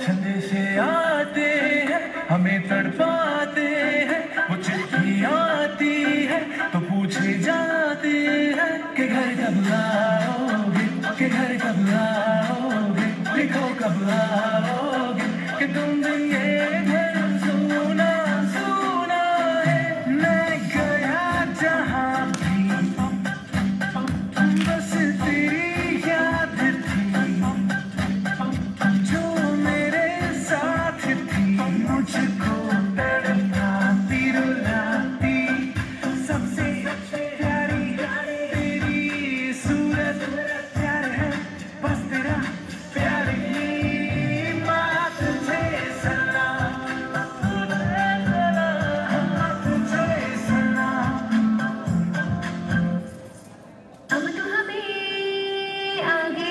छंद से आते हैं, हमें तड़पाते हैं, वो चिट्ठी आती है तो पूछे जाते हैं कि घर कब आओगे कि घर कब आओगे लिखो कब आओगे कि तुम दिन ये घर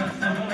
Thank you.